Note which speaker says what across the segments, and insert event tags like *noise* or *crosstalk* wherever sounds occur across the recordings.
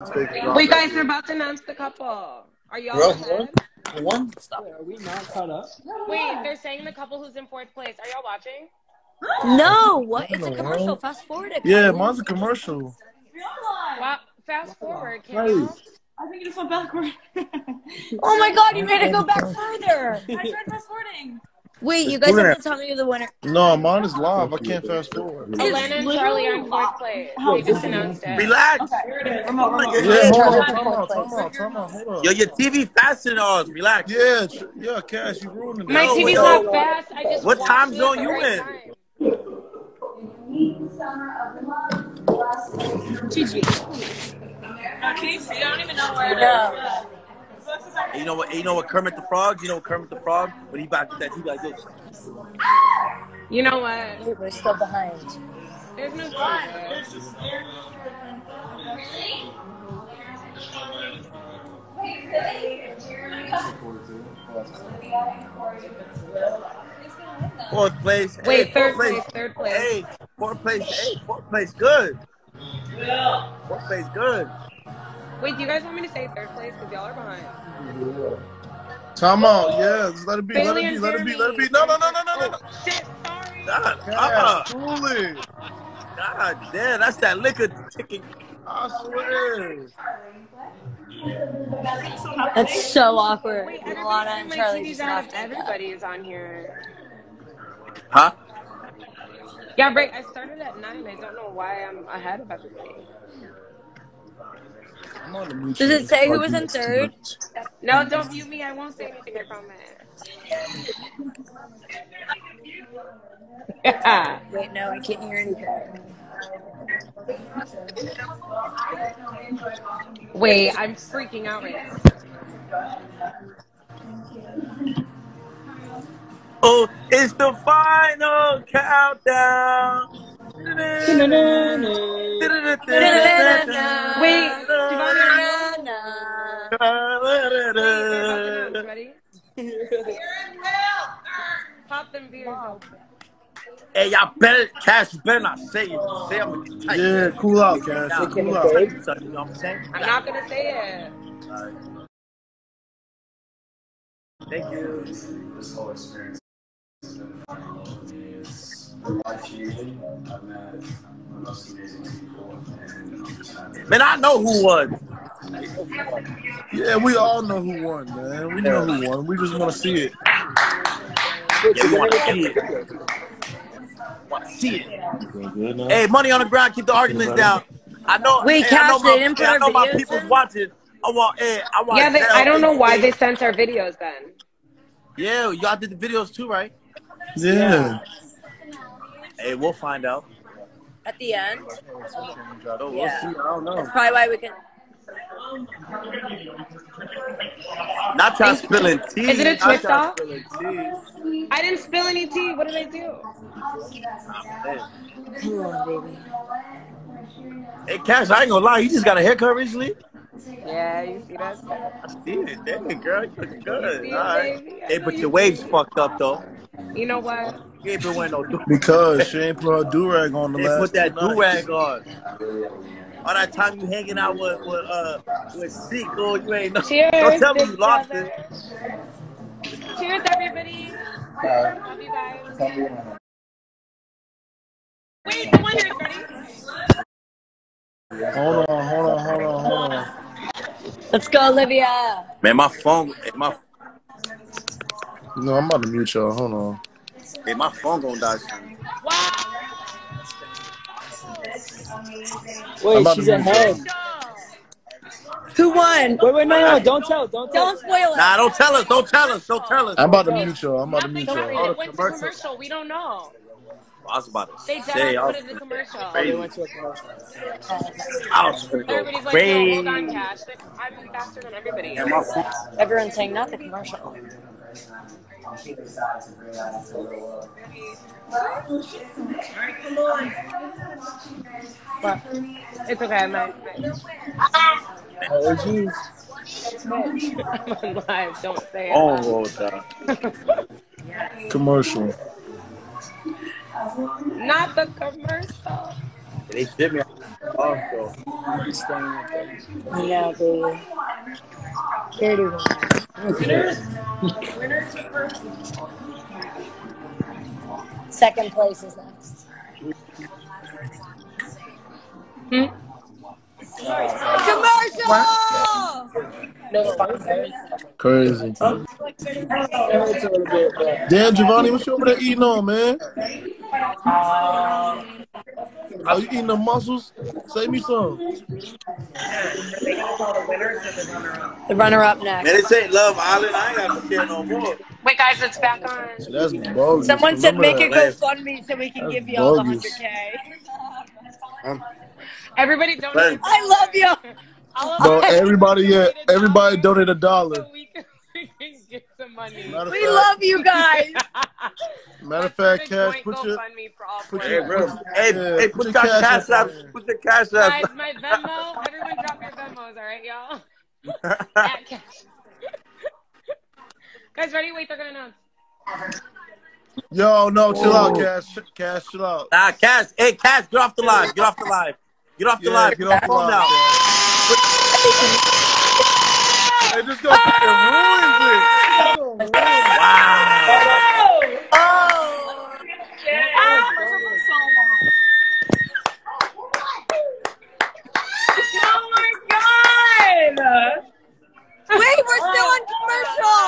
Speaker 1: Wait, guys, we're about to announce the couple. Are y'all
Speaker 2: Bro,
Speaker 1: ahead?
Speaker 2: One.
Speaker 3: Are we not caught up?
Speaker 1: Wait, they're saying the couple who's in fourth place. Are y'all watching?
Speaker 4: No, what? It's a commercial.
Speaker 5: what?
Speaker 4: Fast forward it.
Speaker 5: Yeah,
Speaker 4: Kylie.
Speaker 5: mine's a commercial.
Speaker 1: Wow, fast forward, can
Speaker 3: Right.
Speaker 1: y'all?
Speaker 6: I think it just went backward.
Speaker 4: Oh my god, you made it go back *laughs* further.
Speaker 6: I tried fast forwarding.
Speaker 4: Wait, you guys have to tell me the winner.
Speaker 5: No, mine is live. I can't fast forward.
Speaker 1: Elena and Charlie are in fourth place. They just announced it.
Speaker 2: Relax.
Speaker 6: Okay, here it is. Remote, remote.
Speaker 2: Yeah,
Speaker 5: Yeah, hold on, time
Speaker 4: fourth
Speaker 5: out,
Speaker 4: place.
Speaker 5: time out, time out,
Speaker 2: Yo, your TV faster than ours. Relax.
Speaker 5: Yeah, yeah, Cash, you ruined it.
Speaker 1: My
Speaker 2: No,
Speaker 1: TV's
Speaker 2: yo.
Speaker 1: not fast. I just
Speaker 2: What time zone
Speaker 1: at
Speaker 2: you in?
Speaker 1: time.
Speaker 6: Gigi. Uh, can you see? I don't even know where it is.
Speaker 4: No.
Speaker 2: And you know what? You know what? Kermit the Frog. You know Kermit the Frog when he back that he like this.
Speaker 1: You know what?
Speaker 4: Wait, we're still behind.
Speaker 1: There's no fun.
Speaker 2: Fourth place.
Speaker 1: Wait,
Speaker 2: hey,
Speaker 1: third
Speaker 2: fourth
Speaker 1: place, third place.
Speaker 2: Hey, fourth place. Hey, fourth place. Good. Fourth place. Good.
Speaker 1: Wait, do you guys want me to say third place? Because y'all are behind.
Speaker 5: Time out, yeah, just let it be, let it be, let it be, let it be.
Speaker 1: Jeremy.
Speaker 5: No, no, no, no, no, no, no.
Speaker 1: Shit, sorry.
Speaker 2: God,
Speaker 5: Cash,
Speaker 2: uh,
Speaker 5: cool it.
Speaker 2: God damn, that's that liquor ticking.
Speaker 5: I swear.
Speaker 4: That's so awkward.
Speaker 1: Wait,
Speaker 4: Alana and
Speaker 1: everybody's
Speaker 4: Charlie
Speaker 1: my
Speaker 4: just
Speaker 1: on.
Speaker 4: laughed.
Speaker 1: Everybody is on here.
Speaker 2: Huh?
Speaker 1: Yeah, right. I started at nine. I don't know why I'm ahead of everybody.
Speaker 5: I'm on the mute
Speaker 4: Does it say who was in third?
Speaker 1: No, don't mute me. I won't say anything. I promise. *laughs*
Speaker 4: Wait, no, I can't hear anything.
Speaker 1: Wait, I'm freaking out right now.
Speaker 2: Oh, it's the final countdown. *laughs*
Speaker 1: Wait, them beers open.
Speaker 2: Hey, y'all better, Cash, you better not say it. Say I'm gonna get tight.
Speaker 5: Yeah, cool out, Cash.
Speaker 2: Nah,
Speaker 5: Cool out.
Speaker 2: You know what I'm saying?
Speaker 1: I'm not gonna say it.
Speaker 2: Alright. Thank you.
Speaker 7: this whole experience has been phenomenal to. It's life changing. I've met the most amazing people, and I'm just happy.
Speaker 2: Man, I know who won.
Speaker 5: Yeah, we all know who won, man. We know who won. We just want to see it.
Speaker 2: Yeah, we want to see it. Want to see it. Hey, money on the ground. Keep the arguments down. I know.
Speaker 4: Wait,
Speaker 2: hey, I know
Speaker 4: Cash,
Speaker 2: my,
Speaker 4: they didn't put
Speaker 2: hey, I know my
Speaker 4: videos
Speaker 2: people's
Speaker 4: in?
Speaker 2: watching. I want. Hey, I want.
Speaker 1: Yeah, they, I don't know why they sent our videos then.
Speaker 2: Yeah, y'all did the videos too, right?
Speaker 5: Yeah.
Speaker 2: Hey, we'll find out.
Speaker 4: At the end?
Speaker 2: Oh, we'll
Speaker 4: Yeah.
Speaker 2: see. I don't know.
Speaker 4: That's probably why we can.
Speaker 2: Not trying spilling tea.
Speaker 1: Is it a twist off?
Speaker 2: Spilling tea.
Speaker 1: I didn't spill any tea. What did I do?
Speaker 2: Hey.
Speaker 4: Come on, baby.
Speaker 2: Hey, Cash, I ain't gonna lie. You just got a haircut recently.
Speaker 1: Yeah, you see that?
Speaker 2: I see it. Dang, girl, you look good.
Speaker 1: See
Speaker 2: All
Speaker 1: it,
Speaker 2: right. Hey, but
Speaker 1: you
Speaker 2: your waves fucked up though.
Speaker 1: You know what?
Speaker 2: You ain't been wearing no *laughs* do.
Speaker 5: Because she ain't put her do rag on the
Speaker 2: They
Speaker 5: last
Speaker 2: put that
Speaker 5: two
Speaker 2: do
Speaker 5: nights.
Speaker 2: rag on. All that time you hanging out with with uh with Sequel, you ain't know. *laughs*
Speaker 1: Cheers,
Speaker 2: Don't tell me
Speaker 1: big
Speaker 2: you lost
Speaker 1: brother.
Speaker 2: it.
Speaker 1: Cheers, everybody. Love you guys. Wait, the winner's ready.
Speaker 5: Hold on, hold on, hold on, hold on.
Speaker 4: Let's go, Olivia.
Speaker 2: Man, my phone, eh, my
Speaker 5: No, I'm about to mute y'all. Hold on.
Speaker 2: hey, my phone gonna die soon.
Speaker 1: Wow.
Speaker 5: I'm
Speaker 3: Wait,
Speaker 5: about
Speaker 3: she's
Speaker 5: to mute
Speaker 3: ahead.
Speaker 5: Y'all.
Speaker 4: Who won?
Speaker 3: Wait, wait, no, no, don't tell, don't tell.
Speaker 4: Don't spoil it.
Speaker 2: Nah, don't tell us. Don't tell us. Don't tell us.
Speaker 5: I'm about to mute y'all. I'm about to
Speaker 1: Nothing
Speaker 5: mute
Speaker 1: happened.
Speaker 5: y'all.
Speaker 1: It went to
Speaker 2: commercial.
Speaker 1: commercial. We don't know.
Speaker 2: I was about to
Speaker 1: They
Speaker 2: say.
Speaker 1: dead
Speaker 2: I
Speaker 1: put
Speaker 2: was,
Speaker 1: it in the commercial.
Speaker 3: Oh, they went to a commercial.
Speaker 2: I was gonna go
Speaker 1: Everybody's like, no, hold on. Cash. I'm faster than everybody.
Speaker 2: And my phone.
Speaker 4: Everyone's saying not the commercial.
Speaker 7: I'm super excited to bring that into the real world.
Speaker 4: What?
Speaker 1: It's okay. I'm um, not.
Speaker 3: Oh, geez.
Speaker 1: I'm on live. Don't say it.
Speaker 2: Oh, God.
Speaker 5: Commercial.
Speaker 1: Not the commercial.
Speaker 2: They did me. Also,
Speaker 4: Yeah, baby. Charity won. Second place is next. Commercial!
Speaker 5: Crazy.
Speaker 3: It hurts a little
Speaker 5: Damn, Javonny, what you over there eating on, man? Are you eating the mussels? Save me some.
Speaker 4: The runner up
Speaker 2: man,
Speaker 4: next.
Speaker 2: this ain't Love Island. I ain't got to share no more.
Speaker 1: Wait, guys, it's back on.
Speaker 5: See, that's bogus.
Speaker 4: Someone said
Speaker 5: Remember
Speaker 4: make it
Speaker 5: that.
Speaker 4: go fund me so we can
Speaker 5: That's
Speaker 4: give you all the
Speaker 5: bogus.
Speaker 4: 100K.
Speaker 1: Everybody donate.
Speaker 4: I love you.
Speaker 1: All
Speaker 5: Bro, everybody, yeah,
Speaker 1: donate a
Speaker 5: everybody
Speaker 1: dollar
Speaker 5: donate a dollar.
Speaker 1: We can, *laughs* we can get some money.
Speaker 4: We
Speaker 5: fact-
Speaker 4: love you *laughs* guys.
Speaker 5: Matter of fact, Cash, put your
Speaker 1: GoFundMe for all
Speaker 5: put
Speaker 1: four
Speaker 2: Hey,
Speaker 5: your-
Speaker 2: bro. Hey,
Speaker 5: Yeah,
Speaker 2: hey,
Speaker 5: put
Speaker 2: put
Speaker 5: your
Speaker 2: your
Speaker 5: cash
Speaker 2: cash
Speaker 5: up
Speaker 2: Put your cash
Speaker 1: Guys, my Venmo. Everyone drop your Venmos, all right, y'all? *laughs* At cash. Guys, ready? Wait, they're gonna announce.
Speaker 5: Yo, no, chill out, Cash. Cash, chill out.
Speaker 2: Nah, Cash. Hey, Cash, get off the live. Get off the live. Get off the
Speaker 5: Yeah,
Speaker 2: live.
Speaker 5: get
Speaker 2: Get
Speaker 5: off
Speaker 2: off
Speaker 5: the
Speaker 2: phone
Speaker 5: live,
Speaker 2: now.
Speaker 5: Hey, this gonna fucking ruins it. This gonna ruin it.
Speaker 2: Wow.
Speaker 4: Oh.
Speaker 6: Oh my god!
Speaker 4: Wait, we're still on commercial.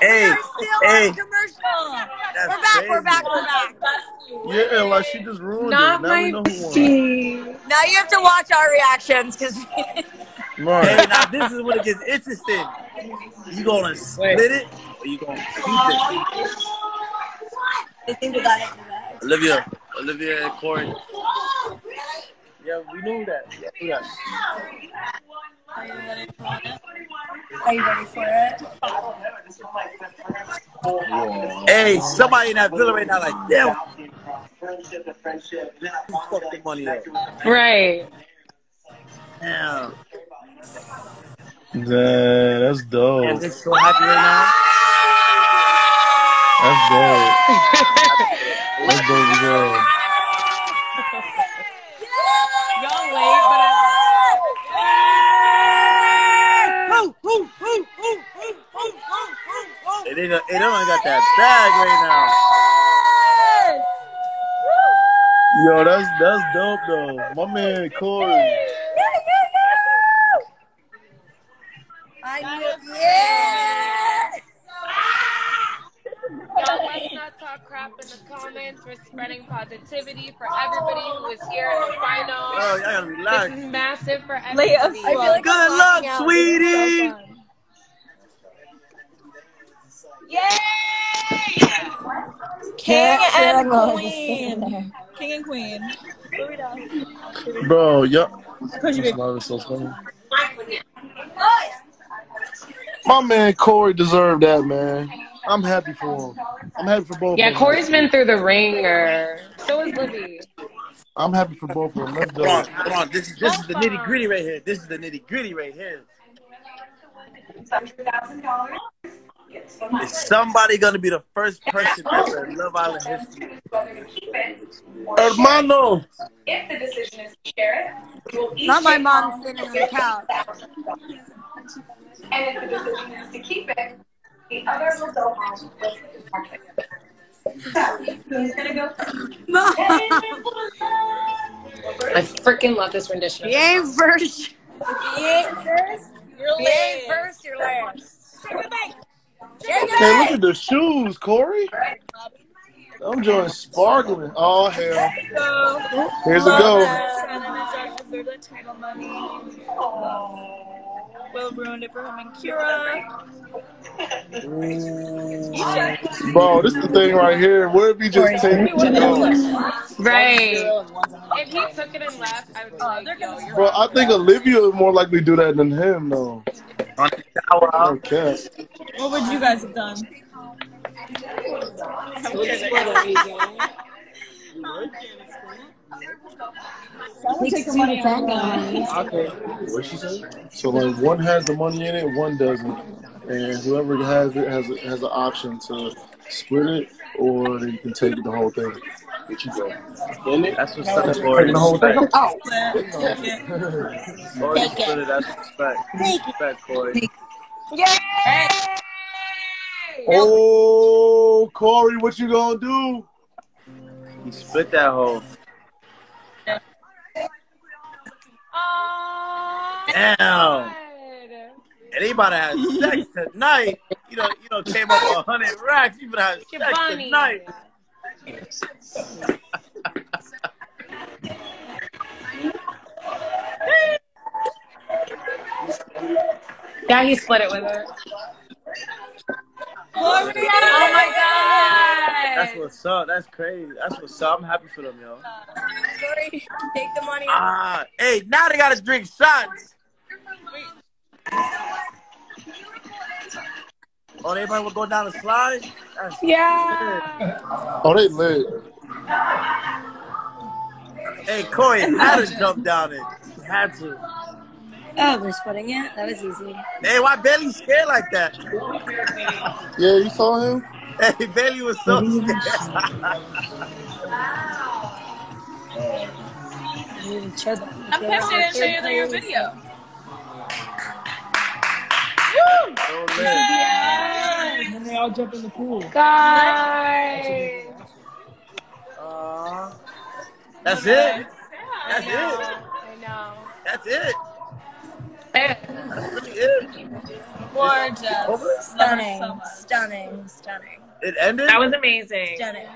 Speaker 2: Hey,
Speaker 4: We're still
Speaker 2: hey.
Speaker 4: on commercial.
Speaker 2: That's
Speaker 4: We're back, we're back, we're back.
Speaker 5: Yeah, like she just ruined
Speaker 1: Not
Speaker 5: it. Now
Speaker 1: my
Speaker 5: we know who won.
Speaker 1: bestie.
Speaker 4: Now you have to watch our reactions because *laughs*
Speaker 2: Hey,
Speaker 5: Right.
Speaker 2: now this is when it gets interesting. You gonna split it or you gonna keep it?
Speaker 4: I think we got it.
Speaker 2: Olivia, Olivia and Korey. Yeah, we knew that. Yeah, we knew that.
Speaker 4: Are you ready for it?
Speaker 2: Hey, somebody in that villa right now, like, damn, fuck the money up.
Speaker 1: Right.
Speaker 2: Damn.
Speaker 5: Damn, that's
Speaker 2: I'm
Speaker 5: dope.
Speaker 2: just so happy right now.
Speaker 5: That's dope. That's dope as.
Speaker 1: Y'all late, but I.
Speaker 2: Hey, they, don't- hey, they don't got that bag right
Speaker 5: Yo, that's that's dope though. My man Korey.
Speaker 4: I knew it. Yeah.
Speaker 1: Y'all, let's not talk crap in the comments. We're spreading positivity for everybody who is here in the
Speaker 2: now.
Speaker 1: final.
Speaker 2: Oh, y'all gotta
Speaker 1: This
Speaker 2: relax.
Speaker 1: is massive for
Speaker 4: Leah,
Speaker 1: everybody.
Speaker 4: I feel like
Speaker 2: Good luck,
Speaker 4: walking
Speaker 6: King
Speaker 4: Sarah
Speaker 6: and
Speaker 4: Rose is sitting
Speaker 6: queen. King and queen.
Speaker 5: Bro, yo.
Speaker 6: Could you be?
Speaker 5: This love is so funny. My man Korey deserved that, man. I'm happy for him. I'm happy for both
Speaker 1: Yeah,
Speaker 5: of them.
Speaker 1: Korey's been through the ringer. So is Libby.
Speaker 5: I'm happy for both of them. Let's
Speaker 2: Hold on,
Speaker 5: go.
Speaker 2: hold on. This is this is the nitty gritty right here. This is the nitty gritty right here. Is somebody gonna be the first person ever in Love Island history?
Speaker 5: Hermano.
Speaker 8: If the decision is to share it, we will each
Speaker 4: Not my
Speaker 8: take
Speaker 4: mom sitting on the couch.
Speaker 8: And if the decision is to keep it, the other will go home with the contract. Who's gonna go first? *laughs*
Speaker 1: I freaking love this rendition.
Speaker 4: You ain't first.
Speaker 6: You ain't first. You're
Speaker 4: You ain't
Speaker 6: late.
Speaker 4: first, you're last.
Speaker 6: Take it back.
Speaker 4: Shake
Speaker 5: Hey, look at the shoes, Korey. I'm joining sparkling. Oh hell.
Speaker 6: So,
Speaker 5: Here's a go.
Speaker 6: Shannon and Josh deserve the title money. Will ruined it for him and Kyra. Mm.
Speaker 5: Bro, this is the thing right here. What if he just take
Speaker 6: We won
Speaker 5: it?
Speaker 1: Right. If he took it and left, I would be like,
Speaker 5: Bro, I think Olivia is more likely to do that than him, though.
Speaker 2: On the shower.
Speaker 5: Okay.
Speaker 6: What would you guys have done?
Speaker 5: What she said? So like one has the money in it, one doesn't, and whoever has it has has an option to split it, or they can take the whole thing. What you got? In it?
Speaker 2: That's what's up,
Speaker 5: Taking
Speaker 2: Korey.
Speaker 5: the whole thing.
Speaker 4: Oh,
Speaker 2: Korey
Speaker 4: Take it.
Speaker 2: split it. That's respect. Respect, Korey.
Speaker 1: Yay!
Speaker 5: Oh, Korey, what you gonna do?
Speaker 2: He split that hole.
Speaker 1: Oh,
Speaker 2: Damn.
Speaker 1: God.
Speaker 2: And he about sex tonight. You know, you know, came up with a hundred racks. You about to have sex
Speaker 1: Javonny.
Speaker 2: tonight.
Speaker 1: Yeah, he split it with her.
Speaker 4: Korey!
Speaker 1: Oh my god!
Speaker 2: That's what's up. That's crazy. That's what's up. I'm happy for them, yo.
Speaker 4: Korey, take the money.
Speaker 2: Ah, hey, now they gotta drink shots. Oh, everybody will go down the slide. That's
Speaker 1: Yeah.
Speaker 5: Oh, they lit.
Speaker 2: Hey, Korey had to jump down it. He had to.
Speaker 4: Oh, we're splitting it? That was easy.
Speaker 2: Hey, why Bailey scared like that?
Speaker 5: Yeah, you saw him?
Speaker 2: Hey, Bailey was so *laughs* scared.
Speaker 6: I'm pissed I didn't show you your video.
Speaker 2: so lit.
Speaker 3: And then they all jump in the pool.
Speaker 1: Guys.
Speaker 2: Aw. That's it. That's it.
Speaker 1: I know.
Speaker 2: That's it. That's really it.
Speaker 6: Gorgeous.
Speaker 2: Over?
Speaker 6: Love her
Speaker 4: Stunning,
Speaker 6: so
Speaker 4: stunning, stunning,
Speaker 2: It ended.
Speaker 1: That was amazing.
Speaker 4: stunning.